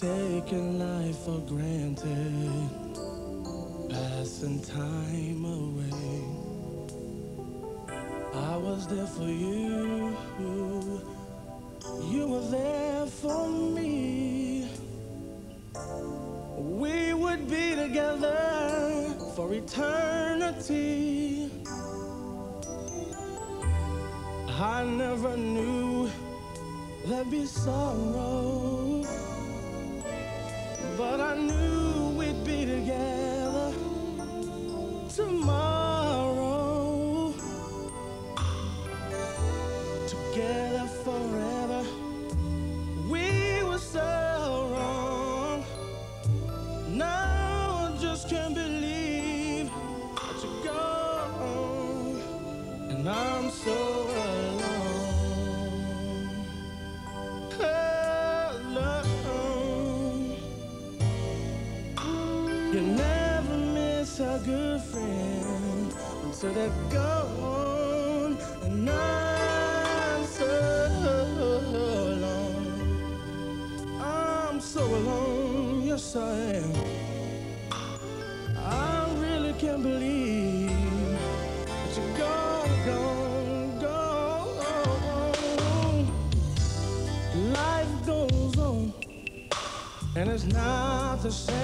taking life for granted, passing time away. I was there for you, you were there for me. We would be together for eternity. I never knew there'd be sorrow, but I knew we'd be together tomorrow, together forever. We were so wrong. Now I just can't believe that you're gone, and I'm so You never miss a good friend until they're gone, and I'm so alone. I'm so alone, yes I am. I really can't believe that you're gone, gone, gone. Life goes on, and it's not the same.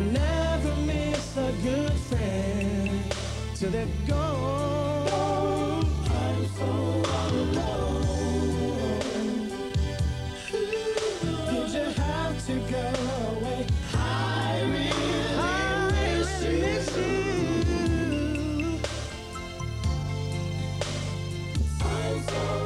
never miss a good friend till they're gone. I'm so alone. Did you have to go away? I really, I miss, you. miss you. I'm so